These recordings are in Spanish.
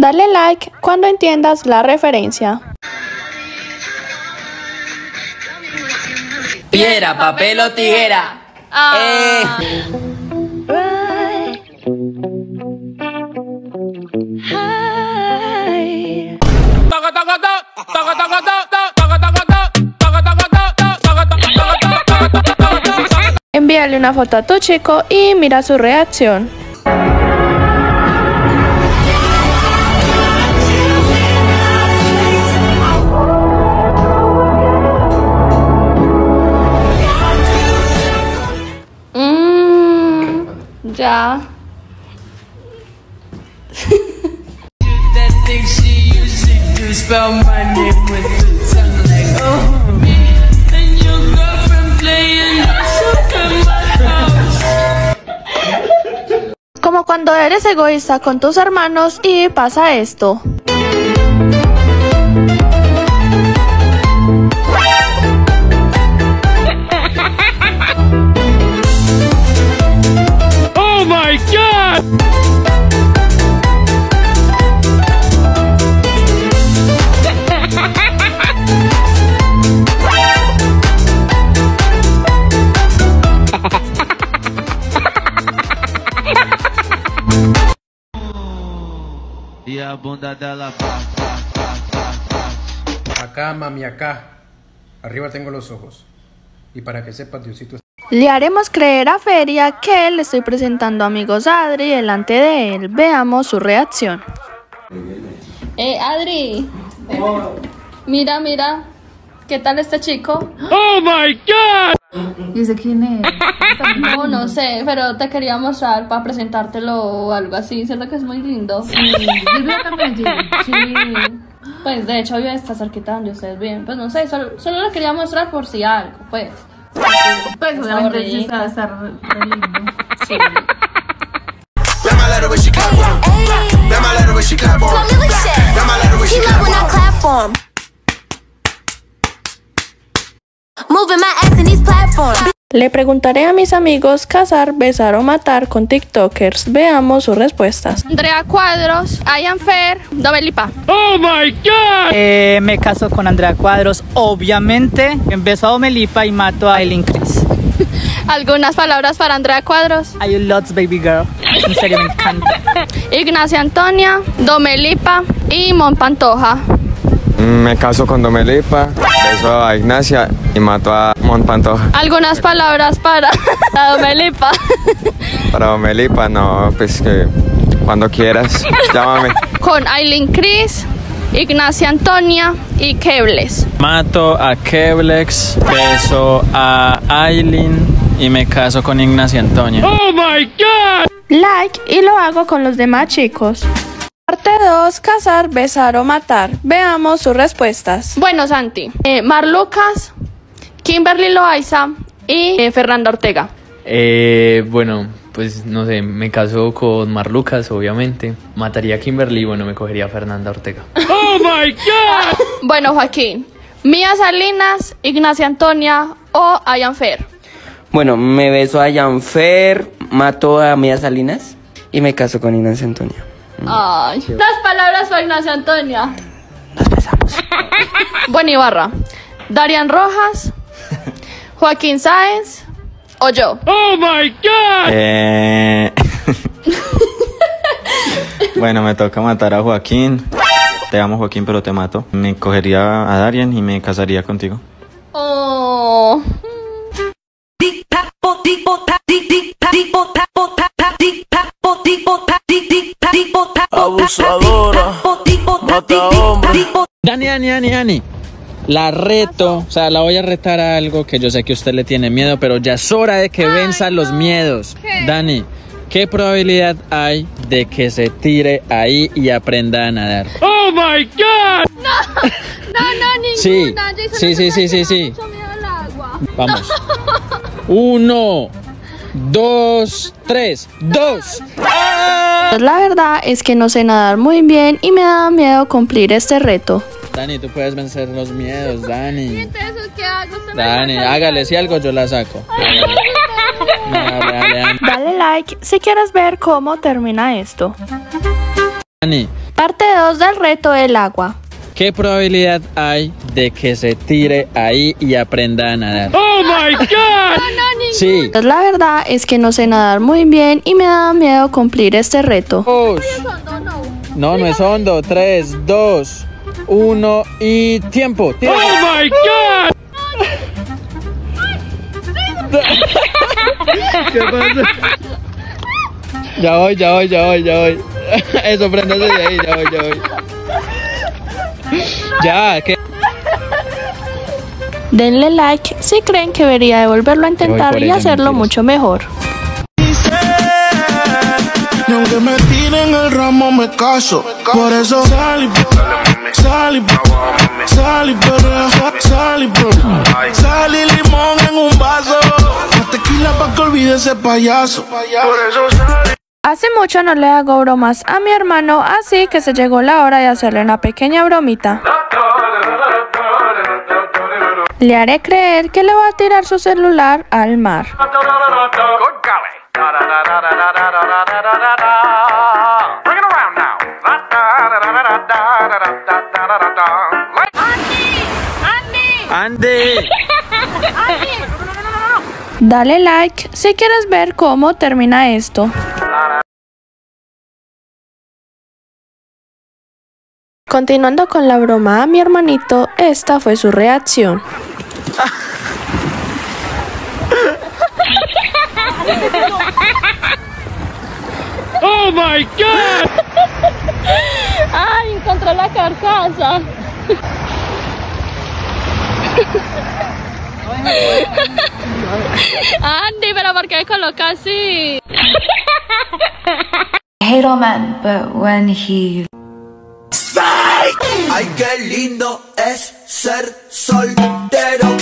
Dale like cuando entiendas la referencia. Piedra, papel o tijera. Eh. Envíale una foto a tu chico y mira su reacción. House. Como cuando eres egoísta con tus hermanos y pasa esto. A bunda dela Acá, mami, acá. Arriba tengo los ojos. Y para que sepas, Diosito Le haremos creer a Feria que le estoy presentando a amigos Adri delante de él. Veamos su reacción. Eh, Adri. Mira, mira. ¿Qué tal este chico? Oh my god! ¿Y ese quién es? No, no sé, pero te quería mostrar para presentártelo o algo así. Siento que es muy lindo. Sí, yo. Sí. Pues de hecho vive está cerquita donde ustedes viven. Pues no sé, solo, solo lo quería mostrar por si algo, pues. Pues Está obviamente sí está, está re, re lindo. Sí. Grandma let Le preguntaré a mis amigos casar, besar o matar con TikTokers. Veamos sus respuestas. Andrea Cuadros, Ian Fer, Domelipa. Oh my god! Eh, me caso con Andrea Cuadros, obviamente. Beso a Omelipa y mato a Eileen Chris. Algunas palabras para Andrea Cuadros. I lots baby girl. En serio, me encanta. Ignacia Antonia, Domelipa y Mon Pantoja. Me caso con Domelipa, beso a Ignacia y mato a Monpantoja. Algunas palabras para Domelipa. Para Domelipa, no, pues que cuando quieras, llámame. Con Aileen Cris, Ignacia Antonia y Kebles. Mato a Keblex, beso a Aileen y me caso con Ignacia Antonia. Oh my god! Like y lo hago con los demás chicos. Parte 2, casar, besar o matar. Veamos sus respuestas. Bueno, Santi, eh, Mar Lucas, Kimberly Loaiza y eh, Fernanda Ortega. Eh, bueno, pues no sé, me caso con Marlucas, obviamente. Mataría a Kimberly, bueno, me cogería a Fernanda Ortega. Oh my god! Bueno, Joaquín, Mía Salinas, Ignacia Antonia o Ian Fer. Bueno, me beso a Janfer, mato a Mía Salinas y me caso con Ignacia Antonia. Ay. Las palabras para Ignacia Antonia. Nos besamos. Bueno, Ibarra. Darian Rojas, Joaquín Sáenz o yo. Oh my god! Eh... bueno, me toca matar a Joaquín. Te amo Joaquín, pero te mato. Me cogería a Darian y me casaría contigo. Oh. Abusadora. Mata hombre. Dani, Dani, Dani, Dani. La reto, o sea, la voy a retar a algo que yo sé que usted le tiene miedo, pero ya es hora de que venza los miedos. Dani, ¿qué probabilidad hay de que se tire ahí y aprenda a nadar? Oh my god! No, no, ninguna. Sí, Jason, sí, no sí, sí, sí, sí. mucho miedo al agua. Vamos. Uno, dos, tres, dos. La verdad es que no sé nadar muy bien y me da miedo cumplir este reto. Dani, tú puedes vencer los miedos, Dani. Entonces, ¿qué hago? Dani, hágale, si algo yo la saco. Dale like si quieres ver cómo termina esto. Dani, Parte 2 del reto del agua. ¿Qué probabilidad hay de que se tire ahí y aprenda a nadar? Oh my god! Sí. Pues la verdad es que no sé nadar muy bien y me da miedo cumplir este reto. No, no es hondo. 3, 2, 1 y tiempo. tiempo. Oh my god! ¿Qué pasa? Ya voy, ya voy, ya voy, ya voy. Eso, préndase de ahí, ya voy, ya voy. Ya, ¿qué? Denle like si creen que debería de volverlo a intentar y hacerlo mucho mejor. Ni aunque me tiren el ramo me caso. Por eso sal y sal y sal y perrea, sal y sal y limón en un vaso. Más tequila pa' que olvide ese payaso. Por eso Hace mucho no le hago bromas a mi hermano, así que se llegó la hora de hacerle una pequeña bromita. Le haré creer que le va a tirar su celular al mar. Andy. Dale like si quieres ver cómo termina esto. Continuando con la broma a mi hermanito, esta fue su reacción. Oh my god! ¡Ay! Encontró la carcasa. Andy, pero ¿por qué coloca así? hate all men, but when he Ay, qué lindo es ser soltero.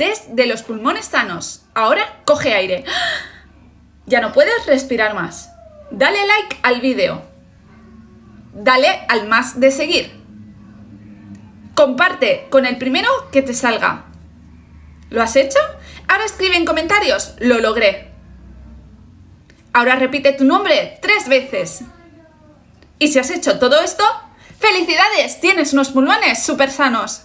Test de los pulmones sanos. Ahora coge aire. Ya no puedes respirar más. Dale like al vídeo. Dale al más de seguir. Comparte con el primero que te salga. ¿Lo has hecho? Ahora escribe en comentarios. Lo logré. Ahora repite tu nombre tres veces. Y si has hecho todo esto, ¡felicidades! Tienes unos pulmones súper sanos.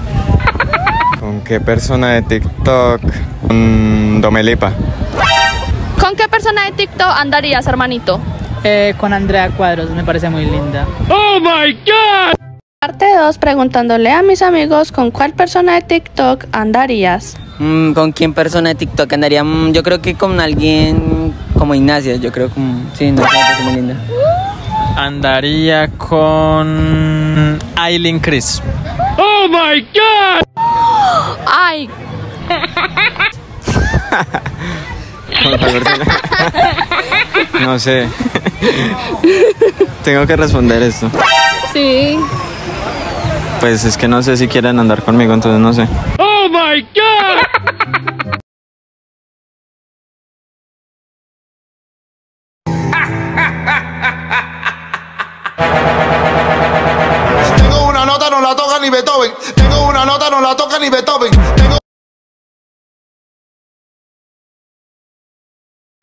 ¿Con qué persona de TikTok? Con Domelipa. ¿Con qué persona de TikTok andarías, hermanito? Eh, con Andrea Cuadros, me parece muy linda. Oh my god! Parte 2 preguntándole a mis amigos con cuál persona de TikTok andarías. Mm, ¿Con quién persona de TikTok andaría? Mm, yo creo que con alguien como Ignacia, yo creo que... Sí, no, me parece muy linda. Andaría con Aileen Chris. Oh my god! ¡Ay! No sé. Tengo que responder esto. Sí. Pues es que no sé si quieren andar conmigo, entonces no sé. Oh my god!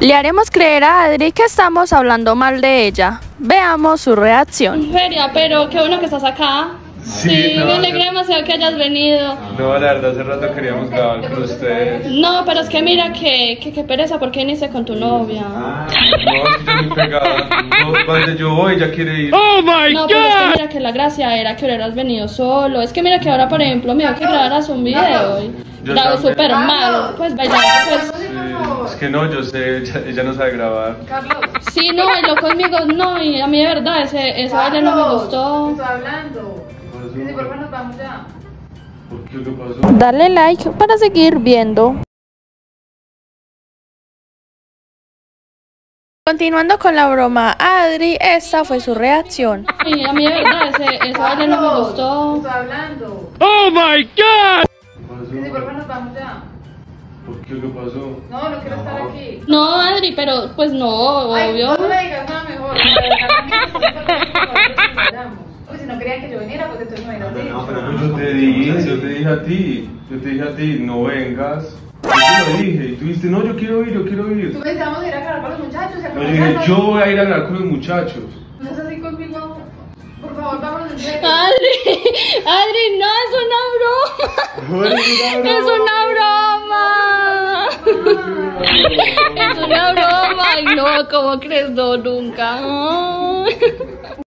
Le haremos creer a Adri que estamos hablando mal de ella. Veamos su reacción. Feria, pero qué bueno que estás acá. Sí, no, me yo- alegra demasiado que hayas venido. No, la verdad, hace rato queríamos grabar con ustedes. No, pero es que mira que, que, que pereza, ¿por qué viniste con tu novia? No, estoy muy pegada. No, Donde yo voy, ella quiere ir. Oh my No, pero es que mira que la gracia era que hubieras venido solo. Es que mira que ahora, por ejemplo, me que grabaras un video Yo también. súper mal. Pues vaya, pues. Sí, es que no, yo sé, ella, ella no sabe grabar. Sí, no, y lo conmigo no, y a mí de verdad ese, ese baile no me gustó. Estoy hablando. Dale like para seguir viendo. Continuando con la broma, Adri, esta fue su reacción. Sí, a mí de verdad ese, baile no me gustó. Hablando. Oh my god! Que si por nos vamos ya. ¿Por qué? ¿Qué pasó? No, no quiero estar aquí. No, Adri, pero pues no, Ay, obvio. no me digas nada mejor. No querían que yo viniera, pues entonces no era No, pero yo te dije, yo te dije a ti, yo te dije a ti, no vengas. Yo te lo dije, y tú dijiste, no, yo quiero ir, yo quiero Tú ir. pensábamos ir a cargar con los muchachos. y a Yo dije, yo voy a ir a hablar con los muchachos. No seas así conmigo. Por favor, vámonos en serio. Adri, Adri, no, es una broma. Es una broma. Es una broma. Ay, no, ¿cómo crees? No, nunca.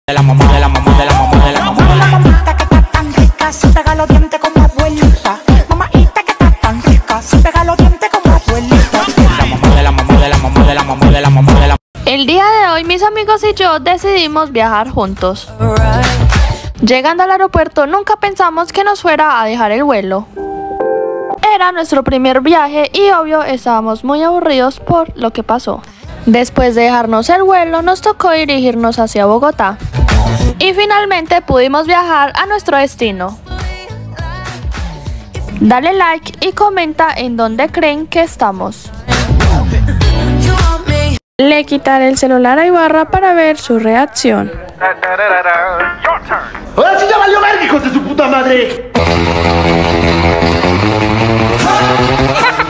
De la mamá, de la mamá, de la mamá, de la mamá, de la mamá. tan rica, se pega los dientes como abuelita. Mamaita que está tan rica, se pega los dientes como abuelita. De la mamá, de la mamá, de la mamá, de la mamá, de la El día de hoy mis amigos y yo decidimos viajar juntos. Llegando al aeropuerto nunca pensamos que nos fuera a dejar el vuelo. Era nuestro primer viaje y obvio estábamos muy aburridos por lo que pasó. Después de dejarnos el vuelo nos tocó dirigirnos hacia Bogotá. Y finalmente pudimos viajar a nuestro destino. Dale like y comenta en dónde creen que estamos. Le quitaré el celular a Ibarra para ver su reacción. Ahora sí ya valió verga, hijos de su puta madre.